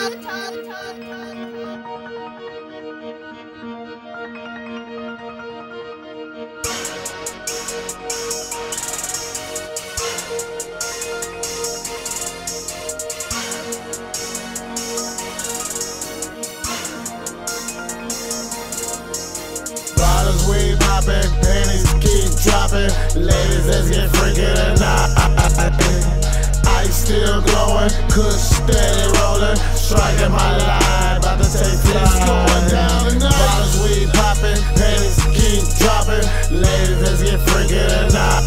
Bottles we poppin', panties keep dropping. Ladies, let's get freaky tonight. Ice still glowing, kush steady rolling. Striking my line, about to take flight. going down tonight. Bottles we poppin', panties keep dropping. Ladies, get freaky tonight.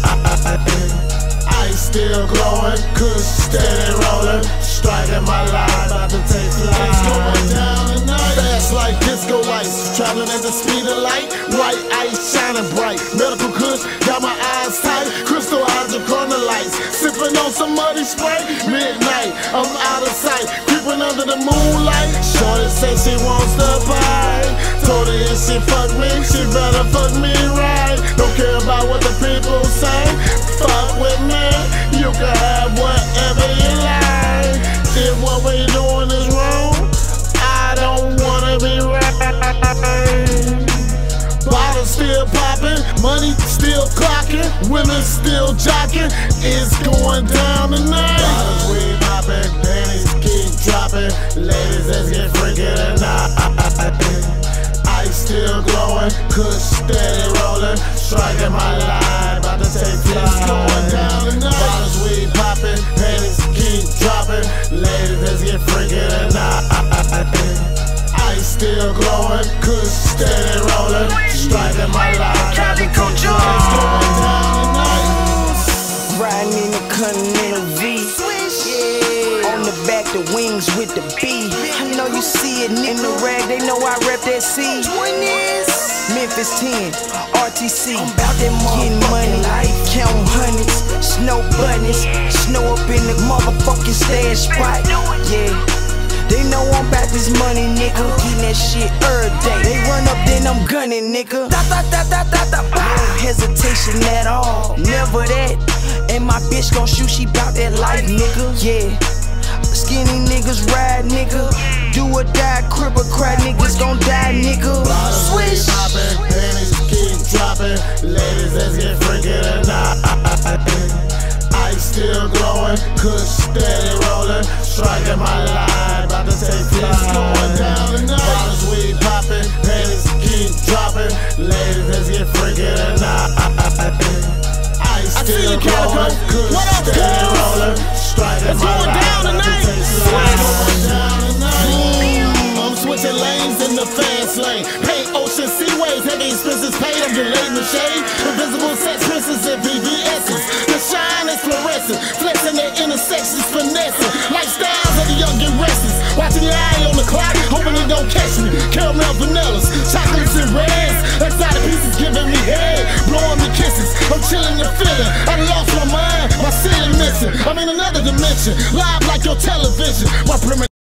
Ice still glowing, kush steady rolling. Striking my line, about to take flight. It's going down tonight. Fast like disco lights, traveling at the speed of light. White ice shining bright. On spray. Midnight, I'm out of sight, creeping under the moonlight. Shorty say she wants the pie. Told her if she fuck me, she better still popping, money still clocking, women still jocking. It's going down tonight. Bottles we popping, panties keep dropping. Ladies, let's get freaky tonight. Ice still glowing, kush steady rolling, striking my line, about to take flight. It's going down still glowing, kush steady rolling, striking my line. Cali about Coach. It's going down tonight. Riding in the Continental V. On the back, the wings with the B. I know you see it in the rag, they know I rep that C. Memphis 10, RTC. I'm about Getting money, counting hundreds, snow bunnies. Snow up in the motherfucking stash spot. Yeah. I'm about this money, nigga. Getting that shit every day. They run up, then I'm gunning, nigga. Da, da, da, da, da, da. No hesitation at all. Never that. And my bitch gon' shoot, she bout that life, nigga. Yeah. Skinny niggas ride, nigga. Do or die, crib or cry, niggas gon' die, nigga. Swish. popping, panties keep dropping. Ladies, let's get freaky tonight. Ice still glowing, kush steady rolling, striking my line, about to take flight. Going down tonight. Bottles we popping, panties keep dropping. Ladies, let's get freaky tonight. Ice I see you, Calico. What up, Calico? It's going down tonight. It's going down tonight. I'm switching lanes in the fast lane. Paint ocean seaways, heavy expenses paid. I'm delaying the shade. Invisible sex princes and VVS's. The shine is fluorescent, flexing the intersections, finessing. Don't catch me. Caramel vanillas, chocolates and reds. Exotic pieces giving me head, blowing me kisses. I'm chilling and feeling. I lost my mind, my ceiling missing. I'm in another dimension, live like your television. My primitive